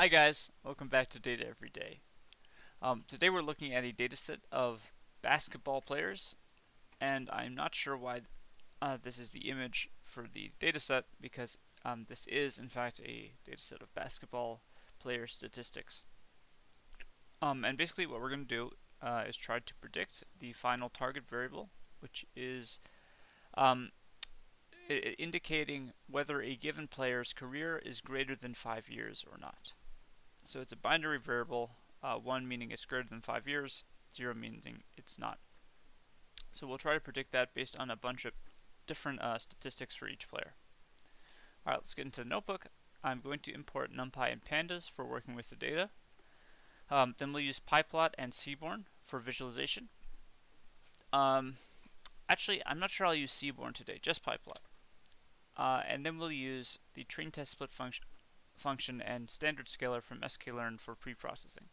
Hi guys, welcome back to Data Every Day. Um, today we're looking at a dataset of basketball players, and I'm not sure why uh, this is the image for the dataset because um, this is in fact a dataset of basketball player statistics. Um, and basically what we're going to do uh, is try to predict the final target variable, which is um, indicating whether a given player's career is greater than five years or not. So it's a binary variable, uh, 1 meaning it's greater than 5 years, 0 meaning it's not. So we'll try to predict that based on a bunch of different uh, statistics for each player. Alright, let's get into the notebook. I'm going to import NumPy and Pandas for working with the data. Um, then we'll use PyPlot and Seaborn for visualization. Um, actually, I'm not sure I'll use Seaborn today, just PyPlot. Uh, and then we'll use the train test split function function and standard scaler from sklearn for pre-processing.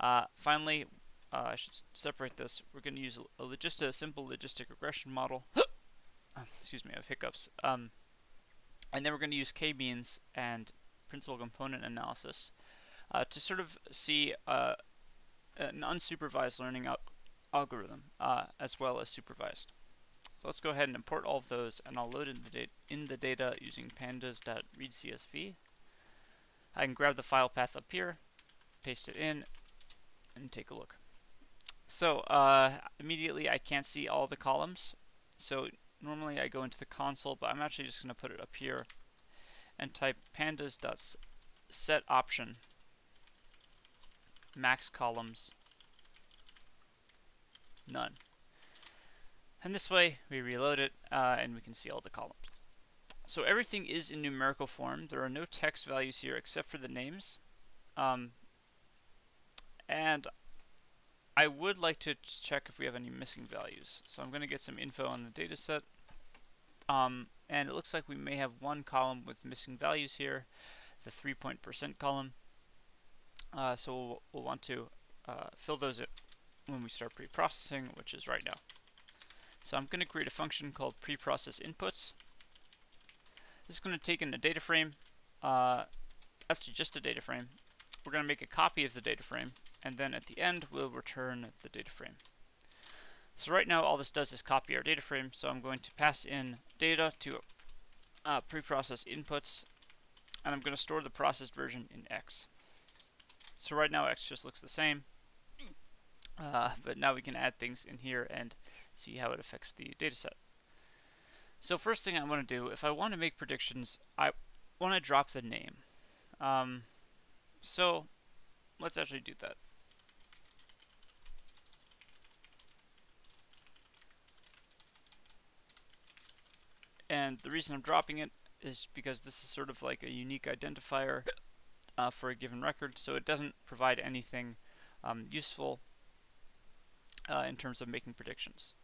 Uh, finally, uh, I should separate this. We're going to use a, a, just a simple logistic regression model. Excuse me, I have hiccups. Um, and then we're going to use k-means and principal component analysis uh, to sort of see uh, an unsupervised learning al algorithm uh, as well as supervised. So let's go ahead and import all of those, and I'll load in the, in the data using pandas.readcsv. I can grab the file path up here, paste it in, and take a look. So uh, immediately I can't see all the columns. So normally I go into the console, but I'm actually just going to put it up here and type pandas.set option max columns none. And this way we reload it uh, and we can see all the columns. So everything is in numerical form. There are no text values here except for the names. Um, and I would like to check if we have any missing values. So I'm going to get some info on the data set. Um, and it looks like we may have one column with missing values here, the 3 point percent column. Uh, so we'll, we'll, want to uh, fill those in when we start pre-processing, which is right now. So I'm going to create a function called preprocess inputs. This is going to take in a data frame, uh, actually just a data frame. We're going to make a copy of the data frame, and then at the end we'll return the data frame. So right now all this does is copy our data frame, so I'm going to pass in data to uh, preprocess inputs, and I'm going to store the processed version in X. So right now X just looks the same, uh, but now we can add things in here and see how it affects the dataset. So first thing I want to do, if I want to make predictions, I want to drop the name. Um, so let's actually do that. And the reason I'm dropping it is because this is sort of like a unique identifier uh, for a given record, so it doesn't provide anything um, useful uh, in terms of making predictions.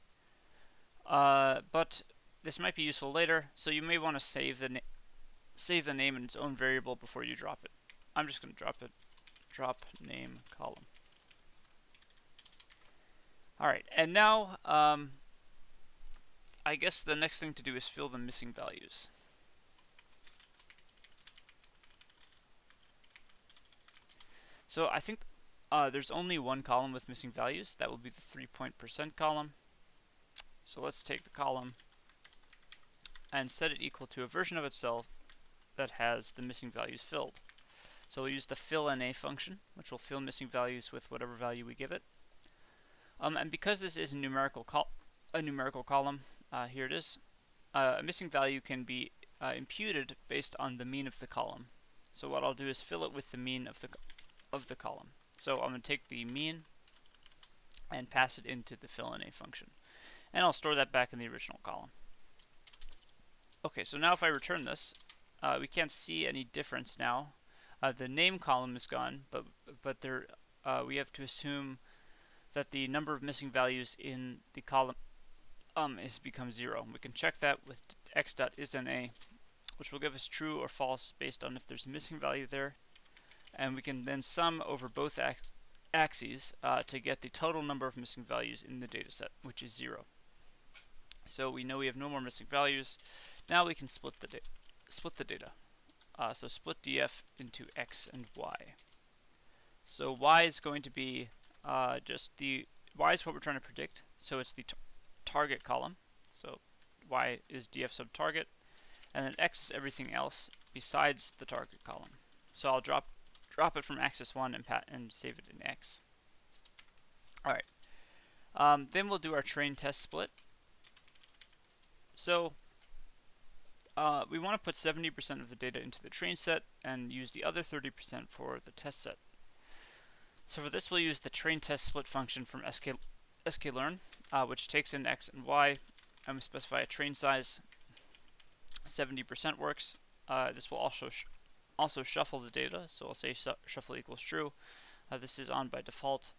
Uh, but this might be useful later, so you may want to save the save the name in its own variable before you drop it. I'm just going to drop it. Drop name column. Alright, and now um, I guess the next thing to do is fill the missing values. So I think uh, there's only one column with missing values. That will be the 3 point percent column. So let's take the column and set it equal to a version of itself that has the missing values filled. So we'll use the fill_na function, which will fill missing values with whatever value we give it. Um, and because this is a numerical, a numerical column, uh, here it is, uh, a missing value can be uh, imputed based on the mean of the column. So what I'll do is fill it with the mean of the, of the column. So I'm going to take the mean and pass it into the fill_na function. And I'll store that back in the original column. Okay, so now if I return this, uh, we can't see any difference now. Uh, the name column is gone, but but there uh, we have to assume that the number of missing values in the column um is become zero. We can check that with x.isNA, which will give us true or false based on if there's a missing value there, and we can then sum over both ax axes uh, to get the total number of missing values in the dataset, which is zero. So we know we have no more missing values. Now we can split the, split the data. Uh, so split df into x and y. So y is going to be uh, just the, y is what we're trying to predict, so it's the target column. So y is df sub target, and then x is everything else besides the target column. So I'll drop drop it from axis 1 and, and save it in x. Alright. Um, then we'll do our train test split. So uh, we want to put 70% of the data into the train set and use the other 30% for the test set. So for this we'll use the train test split function from sk, sklearn, uh, which takes in x and y, and we specify a train size. 70% works. Uh, this will also sh also shuffle the data, so I'll say sh shuffle equals true. Uh, this is on by default.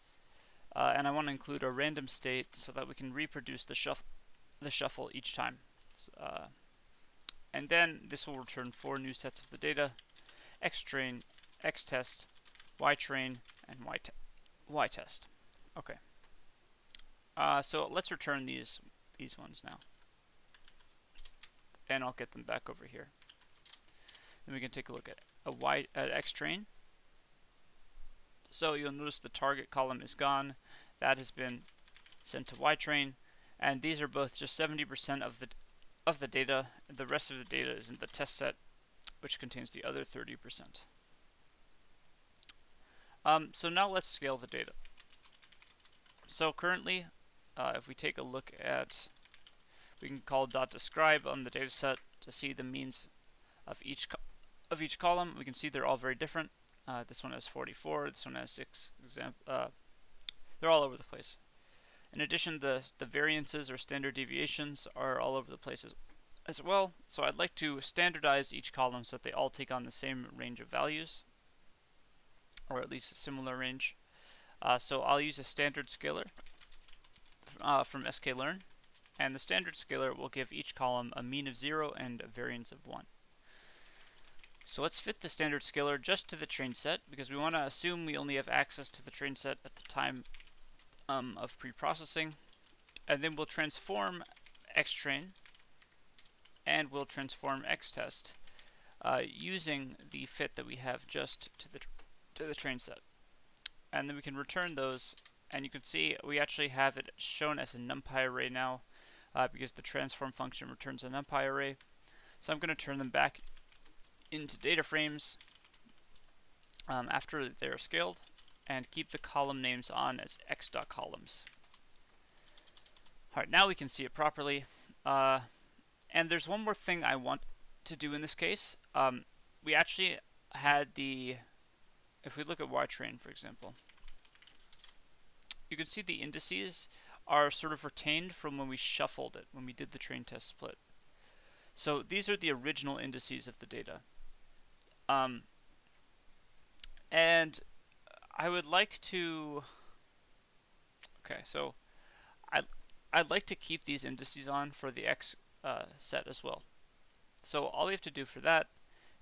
Uh, and I want to include a random state so that we can reproduce the, the shuffle each time. Uh, and then this will return four new sets of the data, x train, x test, y train, and y, te y test. Okay. Uh, so let's return these these ones now. And I'll get them back over here. Then we can take a look at a y at x train. So you'll notice the target column is gone. That has been sent to y train, and these are both just 70% of the of the data. The rest of the data is in the test set, which contains the other 30%. Um, so now let's scale the data. So currently, uh, if we take a look at, we can call dot describe on the data set to see the means of each of each column. We can see they're all very different. Uh, this one has 44, this one has 6. Example, uh, they're all over the place. In addition, the, the variances or standard deviations are all over the place as, as well. So I'd like to standardize each column so that they all take on the same range of values, or at least a similar range. Uh, so I'll use a standard scaler uh, from sklearn, and the standard scaler will give each column a mean of 0 and a variance of 1. So let's fit the standard scaler just to the train set, because we want to assume we only have access to the train set at the time um, of pre-processing. And then we'll transform xtrain and we'll transform xtest uh, using the fit that we have just to the, to the train set. And then we can return those and you can see we actually have it shown as a numpy array now uh, because the transform function returns a numpy array. So I'm going to turn them back into data frames um, after they're scaled and keep the column names on as x.columns. Alright, now we can see it properly. Uh, and there's one more thing I want to do in this case. Um, we actually had the, if we look at ytrain for example, you can see the indices are sort of retained from when we shuffled it, when we did the train test split. So these are the original indices of the data. Um, and I would like to... Okay, so I'd, I'd like to keep these indices on for the X uh, set as well. So all we have to do for that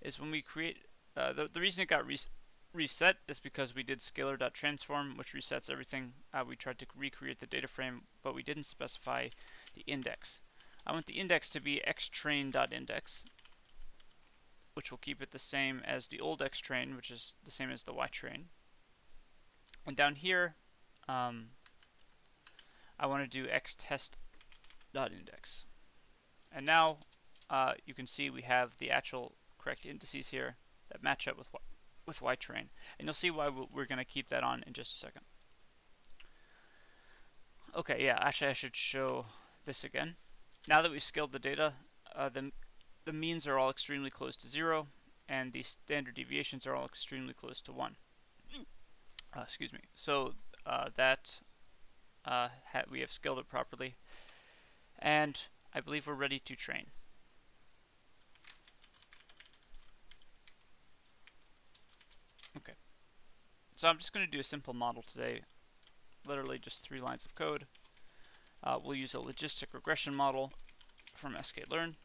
is when we create... Uh, the, the reason it got res reset is because we did scaler.transform, which resets everything. Uh, we tried to recreate the data frame, but we didn't specify the index. I want the index to be xtrain.index, which will keep it the same as the old xtrain, which is the same as the ytrain. And down here, um, I want to do xtest.index. And now uh, you can see we have the actual correct indices here that match up with with ytrain. And you'll see why we're going to keep that on in just a second. Okay, yeah, actually I should show this again. Now that we've scaled the data, uh, the, the means are all extremely close to zero, and the standard deviations are all extremely close to one. Uh, excuse me. So uh, that uh, we have scaled it properly, and I believe we're ready to train. Okay. So I'm just going to do a simple model today, literally just three lines of code. Uh, we'll use a logistic regression model from sklearn.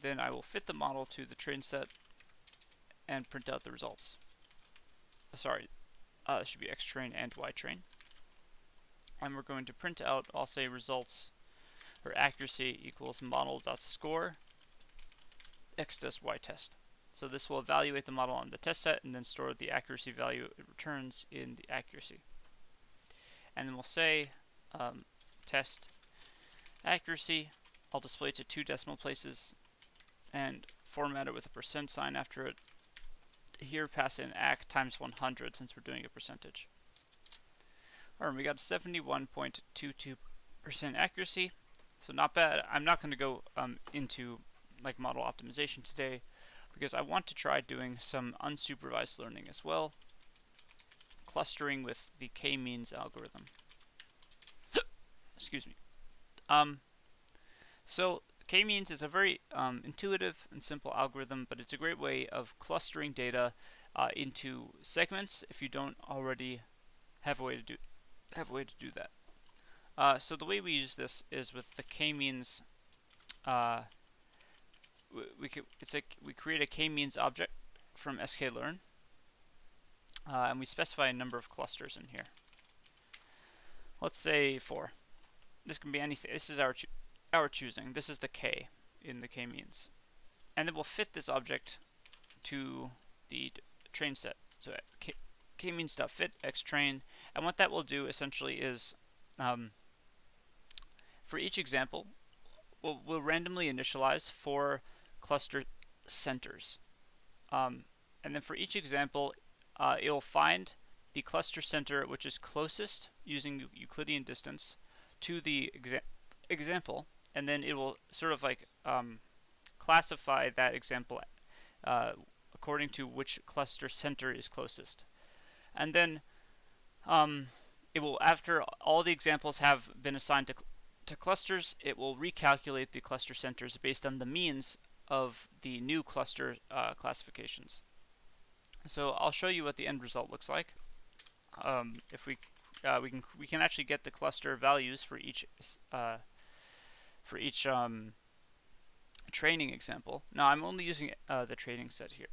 Then I will fit the model to the train set and print out the results. Uh, sorry, uh, should be X train and Y train. And we're going to print out, I'll say results or accuracy equals model.score x test y test. So this will evaluate the model on the test set and then store the accuracy value it returns in the accuracy. And then we'll say um, test accuracy. I'll display it to two decimal places and format it with a percent sign after it. Here pass in acc times 100 since we're doing a percentage. Alright, we got 71.22% accuracy. So not bad. I'm not going to go um, into like model optimization today because I want to try doing some unsupervised learning as well, clustering with the k-means algorithm. Excuse me. Um, so k-means is a very um, intuitive and simple algorithm, but it's a great way of clustering data uh, into segments if you don't already have a way to do have a way to do that. Uh, so the way we use this is with the k-means. Uh, we, could, it's like we create a k-means object from sklearn, uh, and we specify a number of clusters in here. Let's say four. This can be anything. This is our our choosing. This is the k in the k-means, and then we'll fit this object to the train set. So k, k-means dot fit x train, and what that will do essentially is um, for each example, we'll, we'll randomly initialize four cluster centers. Um, and then for each example, uh, it'll find the cluster center which is closest using Euclidean distance to the exa example, and then it will sort of like um, classify that example uh, according to which cluster center is closest. And then um, it will, after all the examples have been assigned to to clusters, it will recalculate the cluster centers based on the means of the new cluster uh, classifications. So I'll show you what the end result looks like. Um, if we uh, we can we can actually get the cluster values for each uh, for each um, training example. Now I'm only using uh, the training set here,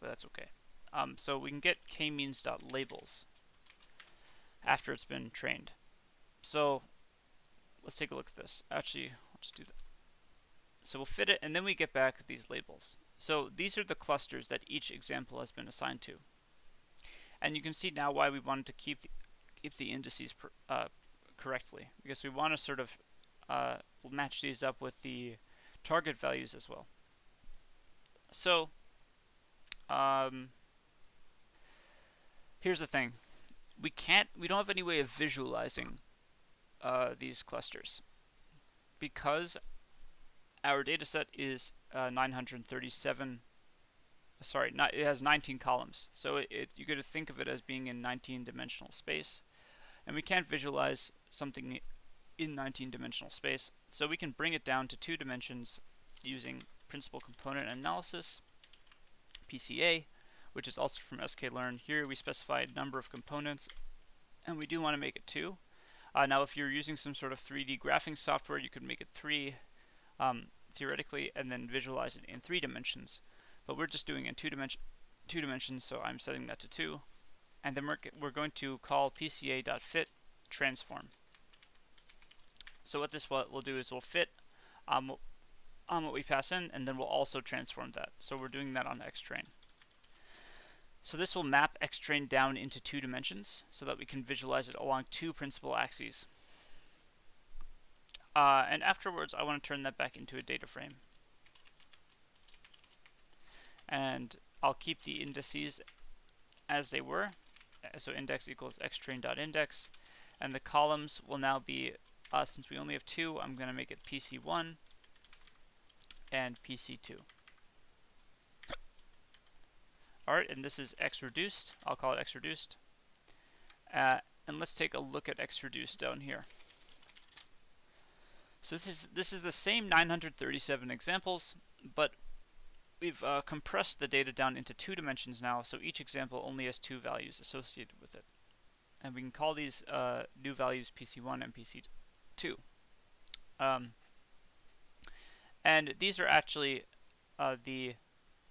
but that's okay. Um, so we can get k-means.labels after it's been trained. So let's take a look at this. Actually, let's do that. So we'll fit it, and then we get back these labels. So these are the clusters that each example has been assigned to. And you can see now why we wanted to keep the, keep the indices uh, correctly, because we want to sort of uh, match these up with the target values as well. So, um, here's the thing. We can't, we don't have any way of visualizing uh, these clusters. Because our data set is uh, 937, sorry, it has 19 columns. So it, it, you to think of it as being in 19 dimensional space. And we can't visualize something in 19 dimensional space. So we can bring it down to two dimensions using principal component analysis, PCA, which is also from sklearn. Here we specify a number of components, and we do want to make it two. Uh, now, if you're using some sort of 3D graphing software, you could make it three um, theoretically and then visualize it in three dimensions. But we're just doing in two, dimension, two dimensions, so I'm setting that to two. And then we're, we're going to call pca.fit transform. So what this will do is we'll fit um, on what we pass in, and then we'll also transform that. So we're doing that on xtrain. So this will map xtrain down into two dimensions so that we can visualize it along two principal axes. Uh, and afterwards, I want to turn that back into a data frame. And I'll keep the indices as they were. So index equals xtrain.index. And the columns will now be, uh, since we only have two, I'm going to make it PC1 and PC2. Alright, and this is x reduced. I'll call it x reduced. Uh, and let's take a look at x reduced down here. So this is this is the same 937 examples, but we've uh, compressed the data down into two dimensions now, so each example only has two values associated with it. And we can call these uh, new values PC1 and PC2. Um, and these are actually uh, the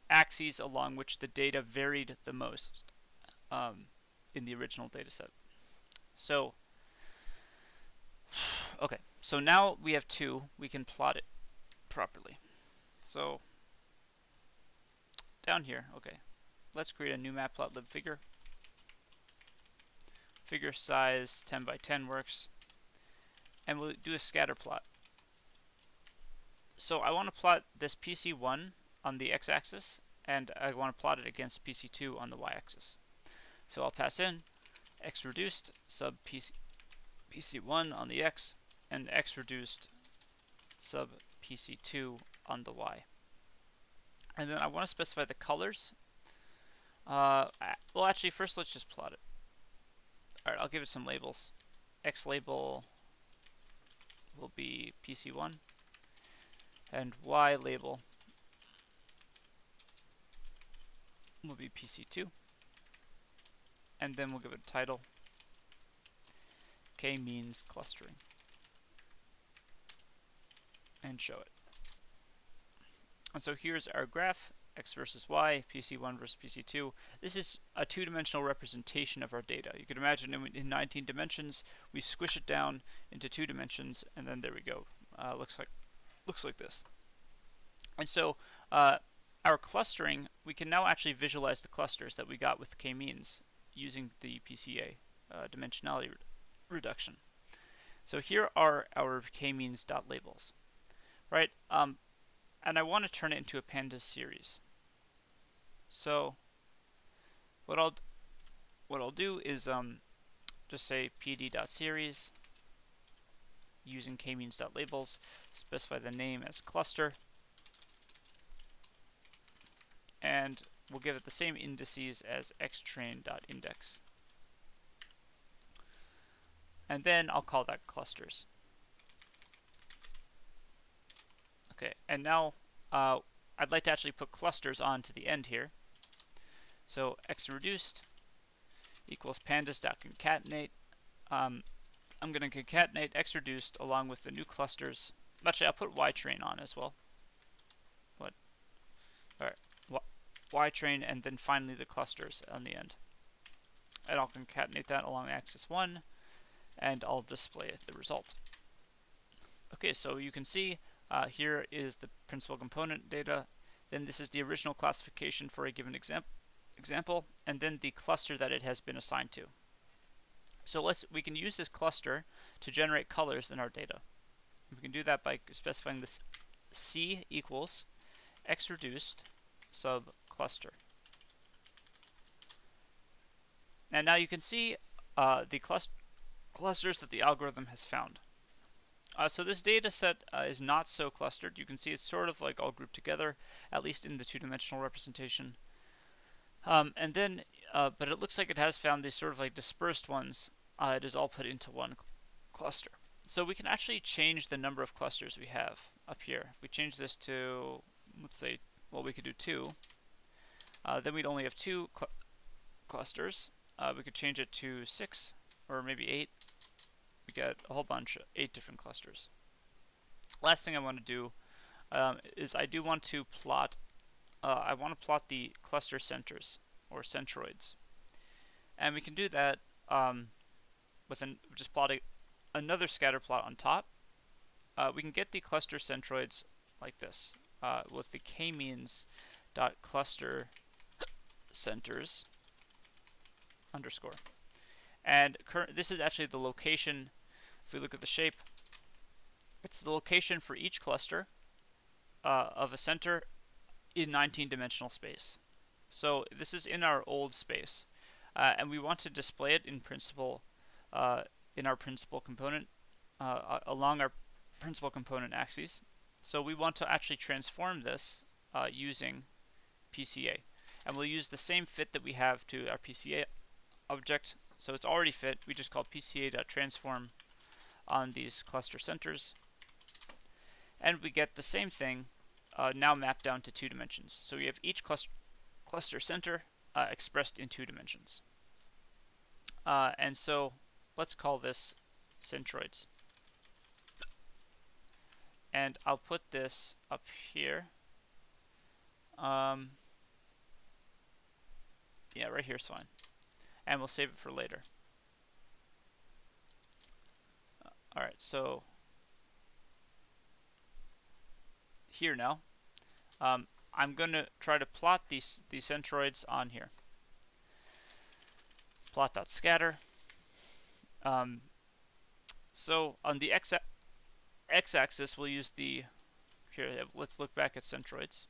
axes along which the data varied the most um, in the original data set. So, okay, so now we have two, we can plot it properly. So, down here. Okay, let's create a new matplotlib figure. Figure size 10 by 10 works. And we'll do a scatter plot. So I want to plot this PC1 on the x-axis, and I want to plot it against PC2 on the y-axis. So I'll pass in x reduced sub PC, PC1 on the x, and x reduced sub PC2 on the y. And then I want to specify the colors. Uh, well, actually, first let's just plot it. Alright, I'll give it some labels. X label will be PC1, and Y label will be PC2. And then we'll give it a title. K means clustering. And show it. And so here's our graph, x versus y, PC1 versus PC2. This is a two-dimensional representation of our data. You can imagine in, in 19 dimensions, we squish it down into two dimensions, and then there we go. Uh, looks like looks like this. And so uh, our clustering, we can now actually visualize the clusters that we got with k-means using the PCA uh, dimensionality re reduction. So here are our k-means dot labels, right? Um, and I want to turn it into a pandas series. So what I'll what I'll do is um, just say pd.series using k-means.labels, specify the name as cluster, and we'll give it the same indices as xtrain.index. And then I'll call that clusters. Okay, and now uh, I'd like to actually put clusters on to the end here. So x reduced equals pandas.concatenate. Um, I'm going to concatenate x reduced along with the new clusters. Actually, I'll put y train on as well. What? All right, y train, and then finally the clusters on the end. And I'll concatenate that along axis one, and I'll display the result. Okay, so you can see uh, here is the principal component data. Then this is the original classification for a given exam example, and then the cluster that it has been assigned to. So let's we can use this cluster to generate colors in our data. We can do that by specifying this C equals x reduced sub cluster. And now you can see uh, the cluster clusters that the algorithm has found. Uh, so this data set uh, is not so clustered. You can see it's sort of like all grouped together, at least in the two-dimensional representation. Um, and then, uh, but it looks like it has found these sort of like dispersed ones. Uh, it is all put into one cl cluster. So we can actually change the number of clusters we have up here. If we change this to, let's say, well, we could do two. Uh, then we'd only have two cl clusters. Uh, we could change it to six or maybe eight we get a whole bunch, of eight different clusters. Last thing I want to do um, is I do want to plot, uh, I want to plot the cluster centers, or centroids. And we can do that um, with an, just plotting another scatter plot on top. Uh, we can get the cluster centroids like this, uh, with the k-means dot cluster centers underscore. And this is actually the location if we look at the shape, it's the location for each cluster uh, of a center in 19-dimensional space. So this is in our old space, uh, and we want to display it in principal uh, in our principal component uh, along our principal component axes. So we want to actually transform this uh, using PCA, and we'll use the same fit that we have to our PCA object. So it's already fit. We just call PCA.transform on these cluster centers. And we get the same thing uh, now mapped down to two dimensions. So we have each cluster, cluster center uh, expressed in two dimensions. Uh, and so let's call this centroids. And I'll put this up here. Um, yeah, right here is fine. And we'll save it for later. All right, so here now, um, I'm going to try to plot these, these centroids on here. Plot Plot.scatter. Um, so on the x x-axis, we'll use the here. Let's look back at centroids.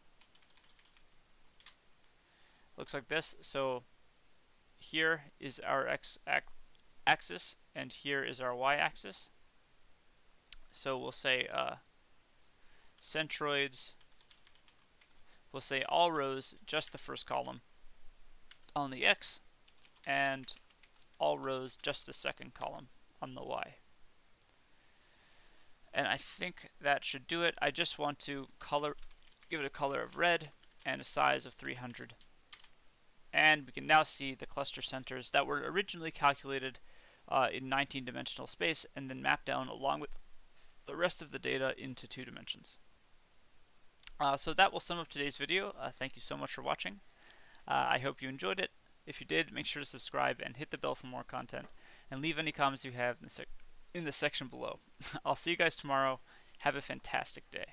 Looks like this. So here is our x axis, and here is our y axis. So we'll say uh, centroids. We'll say all rows, just the first column on the x, and all rows, just the second column on the y. And I think that should do it. I just want to color, give it a color of red and a size of 300. And we can now see the cluster centers that were originally calculated uh, in 19 dimensional space and then mapped down along with the rest of the data into two dimensions. Uh, so that will sum up today's video. Uh, thank you so much for watching. Uh, I hope you enjoyed it. If you did, make sure to subscribe and hit the bell for more content. And leave any comments you have in the, in the section below. I'll see you guys tomorrow. Have a fantastic day.